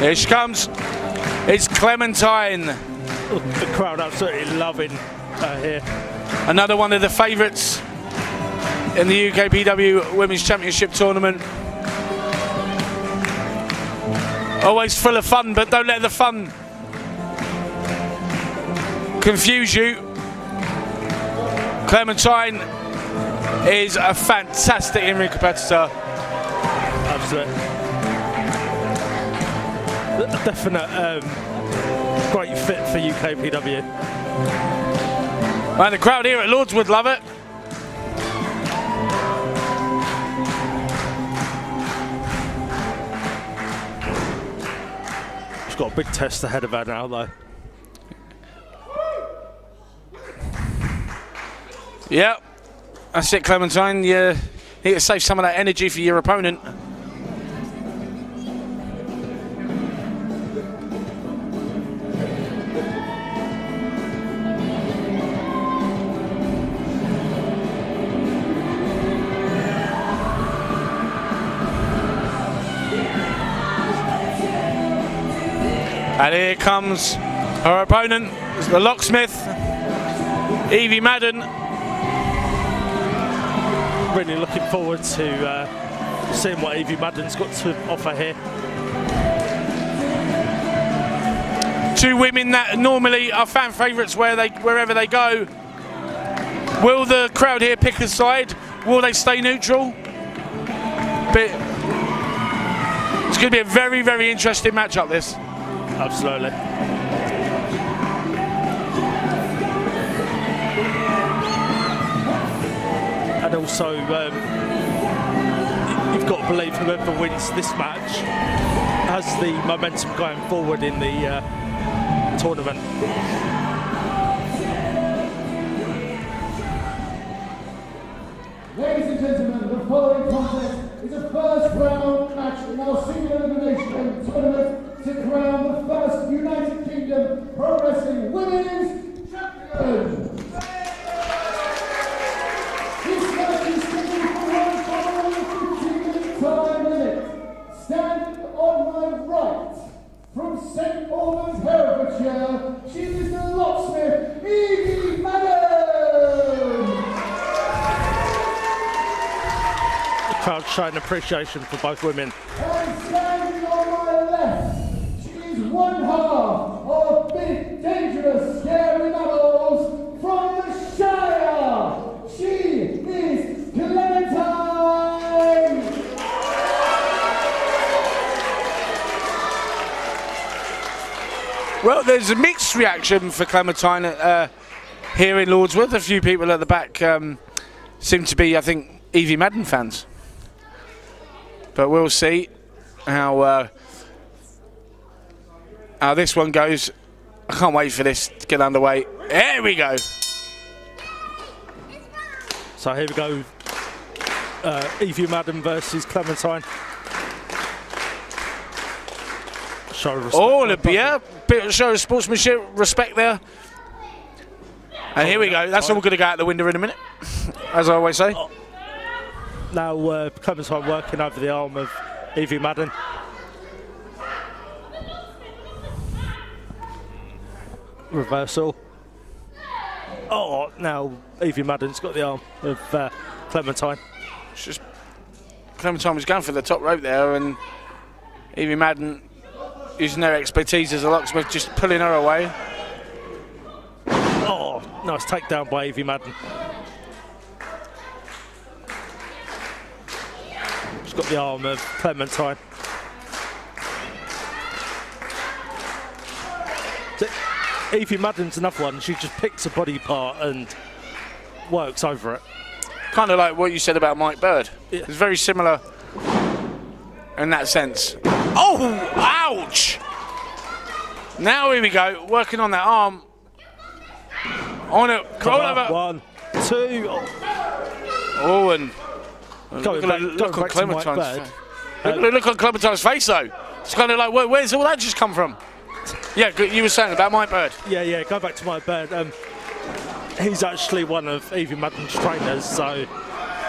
Here she comes. It's Clementine. Oh, the crowd absolutely loving her here. Another one of the favourites in the UKPW Women's Championship tournament. Always full of fun, but don't let the fun confuse you. Clementine is a fantastic in-ring competitor. Absolutely. Definite um, great fit for UKPW. And the crowd here at Lordswood love it. She's got a big test ahead of her now, though. Yep. That's it, Clementine. You need to save some of that energy for your opponent. And here comes her opponent, the locksmith, Evie Madden. Really looking forward to uh, seeing what Evie Madden's got to offer here. Two women that normally are fan favourites where they wherever they go. Will the crowd here pick a side? Will they stay neutral? But it's going to be a very, very interesting matchup. This. Absolutely. And also, um, you've got to believe whoever wins this match has the momentum going forward in the uh, tournament. Ladies and gentlemen, the following contest is a first round match in our single elimination tournament to crown the first United Kingdom Pro Wrestling Women's Champion. This match is scheduled for one following 15 minute time limit. Stand on my right from St Albans, Hertfordshire, she is the locksmith, Evie Madden. The crowd showing appreciation for both women. Big Dangerous Scary from the Shire. She is Clementine. Well, there's a mixed reaction for Clementine uh, here in Lordswood. A few people at the back um, seem to be, I think, Evie Madden fans. But we'll see how uh, how this one goes. I can't wait for this to get underway. There we go. So here we go. Uh, Evie Madden versus Clementine. Show of respect. Oh, a yeah, bit of show of sportsmanship, respect there. And here we go. That's all going to go out the window in a minute, as I always say. Now uh, Clementine working over the arm of Evie Madden. Reversal. Oh, now Evie Madden's got the arm of uh, Clementine. It's just Clementine was going for the top rope there, and Evie Madden, using her expertise as a locksmith, just pulling her away. Oh, nice takedown by Evie Madden. She's got the arm of Clementine. Evie Madden's another one. She just picks a body part and works over it. Kind of like what you said about Mike Bird. Yeah. It's very similar in that sense. Oh, ouch! Now here we go, working on that arm. On it, roll over. One, two. Oh, Oh, and look, back, at look on Mike Clementine's Bird. face. Look look on Clementine's face, though. It's kind of like, where, where's all that just come from? Yeah, you were saying about Mike Bird. Yeah, yeah, go back to Mike Bird. Um, he's actually one of Evie Madden's trainers, so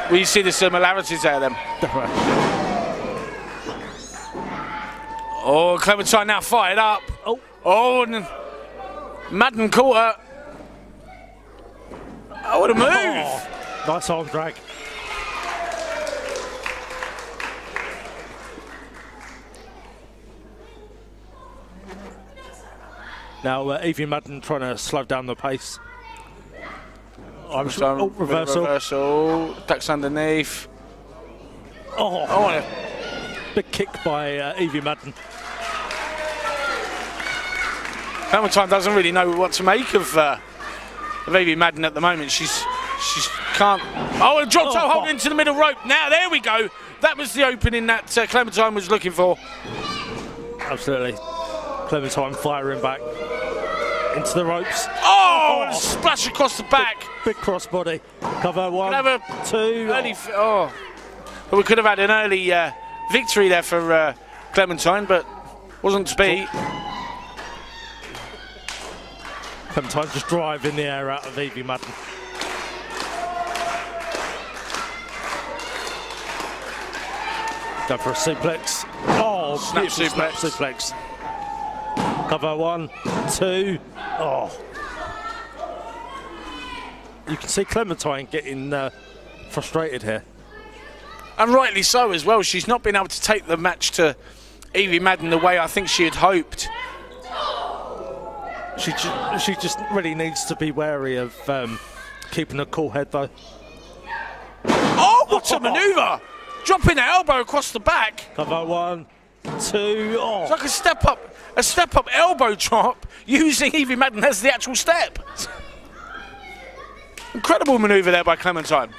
Well, you see the similarities there, then. Oh, Clementine now fired up. Oh, Oh, Madden caught her. Oh, what a move! oh, nice arm drag. Now uh, Evie Madden trying to slow down the pace. I'm So, oh, reversal. Reversal. Ducks underneath. Oh, Oh, big kick by uh, Evie Madden. Clementine doesn't really know what to make of uh, of Evie Madden at the moment. She's she's can't. Oh, and dropped Oh. toe hold into the middle rope. Now there we go. That was the opening that uh, Clementine was looking for. Absolutely. Clementine firing back into the ropes. Oh, and a splash across the back. Big crossbody. Cover one, have two. Early. Oh, but we could have had an early uh, victory there for uh, Clementine, but wasn't to be. Clementine just driving the air out of Evie Madden. Go for a suplex. Oh, Snap beautiful snap suplex. Cover one, two. Oh. You can see Clementine getting uh, frustrated here. And rightly so as well. She's not been able to take the match to Evie Madden the way I think she had hoped. She ju- she just really needs to be wary of um, keeping a cool head though. Oh, what a manoeuvre! Dropping her elbow across the back. Cover one, two. Oh, It's like a step up, a step up elbow drop using Evie Madden as the actual step. Incredible manoeuvre there by Clementine.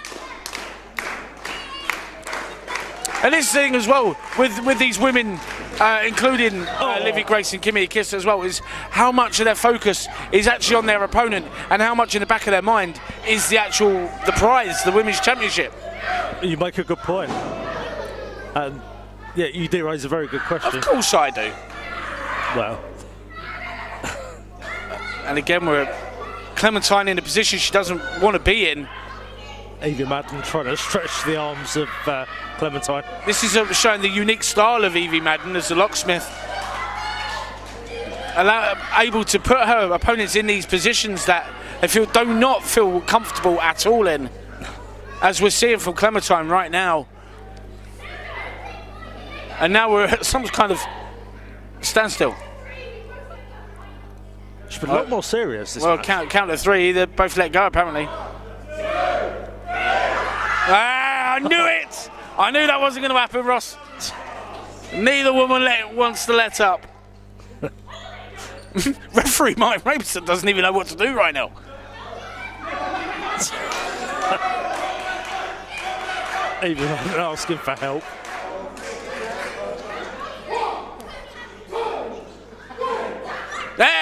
And this thing as well with with these women, uh, including uh, Oh. Livy Grace and Kimmy Kiss as well, is how much of their focus is actually on their opponent and how much in the back of their mind is the actual the prize, the women's championship. you make a good point. And yeah, you do raise a very good question. Of course I do. Well, And again, we're Clementine in a position she doesn't want to be in. Evie Madden trying to stretch the arms of uh, Clementine. This is uh, showing the unique style of Evie Madden as a locksmith. Allow, able to put her opponents in these positions that they feel do not feel comfortable at all in, as we're seeing from Clementine right now. And now we're at some kind of standstill. She's been a lot more serious this Well, match. count, count to three. They both let go, apparently. Ah, I knew it! I knew that wasn't going to happen, Ross. Neither woman let, wants to let up. Referee Mike Rapeson doesn't even know what to do right now. even asking for help.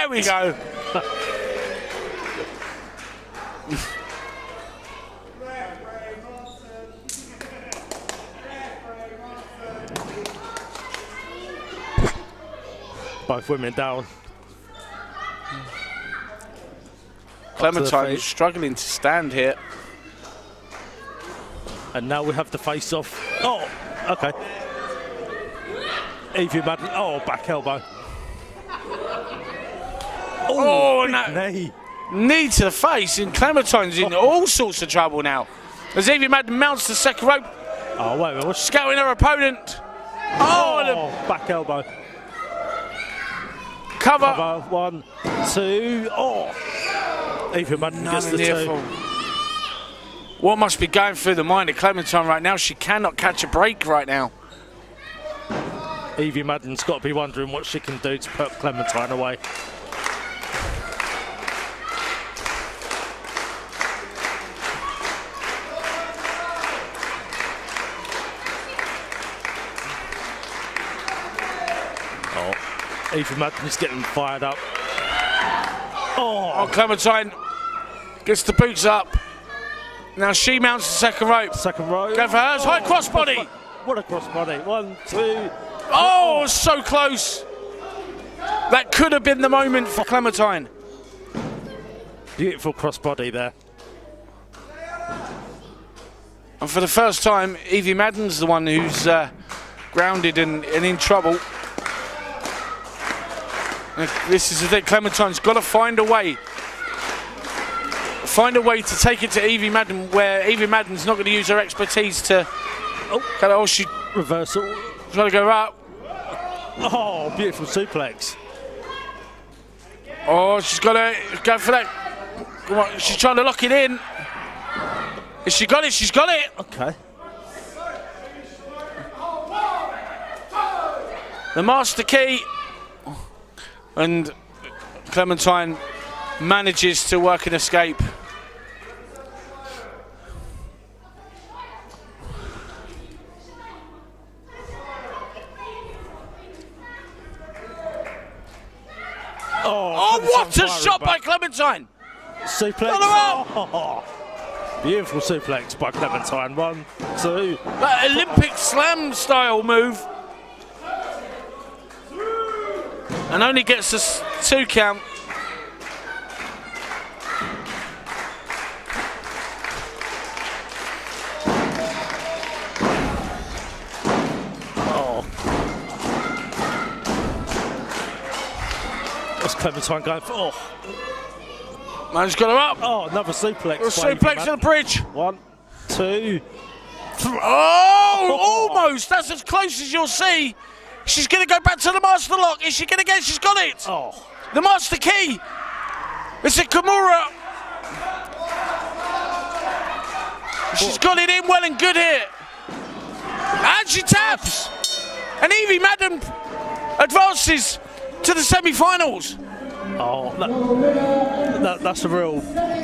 There we go. Both women down. Clementine is struggling to stand here. And now we have the face off. Oh, okay. Evie Madden. Oh, back elbow. Oh, oh, big no. knee. Knee to the face, and Clementine's in oh. all sorts of trouble now. As Evie Madden mounts the second rope, Oh, wait a minute. Scouting her opponent. Oh, Oh, back elbow. cover. Cover. One, two. Oh. Evie Madden gets the two. fall. What must be going through the mind of Clementine right now? She cannot catch a break right now. Evie Madden's got to be wondering what she can do to put Clementine away. Evie Madden's getting fired up. Oh, Oh, Clementine gets the boots up. Now she mounts the second rope. second rope. Go for hers. High crossbody. What a crossbody. One, two. Oh, so close. That could have been the moment for Clementine. Beautiful crossbody there. And for the first time, Evie Madden's the one who's uh, grounded and, and in trouble. This is the thing. Clementine's got to find a way. Find a way to take it to Evie Madden, where Evie Madden's not going to use her expertise to. Oh, kind of, oh, she's Reversal. trying to go up. Oh, beautiful suplex. Oh, she's got to go for that. Come on, she's trying to lock it in. Has she got it? She's got it. Okay. The master key. And Clementine manages to work an escape. Oh, oh what a shot by Clementine! Suplex. Oh, beautiful suplex by Clementine. One, two. That Olympic slam style move. And only gets us two count. Oh. That's Clementine going for. Oh, Man's got her up. oh another suplex. A suplex to the bridge. One, two. Oh, oh, almost. That's as close as you'll see. She's going to go back to the master lock. Is she going to get? She's got it. Oh, The master key. It's a Kimura. She's got it in well and good here. And she taps. And Evie Madden advances to the semi-finals. oh, that, that, that's a real. that-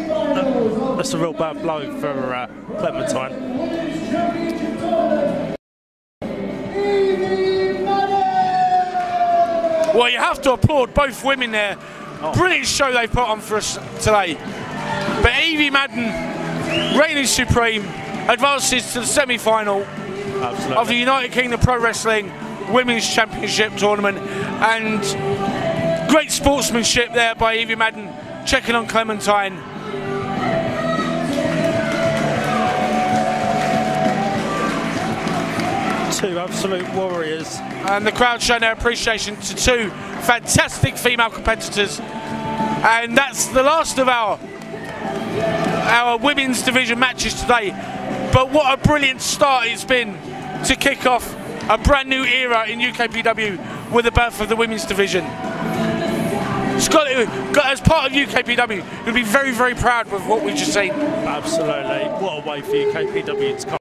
that's a real bad blow for uh, Clementine. Well, you have to applaud both women there. Oh. Brilliant show they put on for us today. But Evie Madden, reigning supreme, advances to the semi-final Absolutely. of the United Kingdom Pro Wrestling Women's Championship Tournament. And great sportsmanship there by Evie Madden, checking on Clementine. Two absolute warriors. And the crowd showing their appreciation to two fantastic female competitors. And that's the last of our our women's division matches today. But what a brilliant start it's been to kick off a brand new era in UKPW with the birth of the women's division. Scott, as part of UKPW, you'll be very, very proud with what we've just seen. Absolutely. What a way for UKPW to come.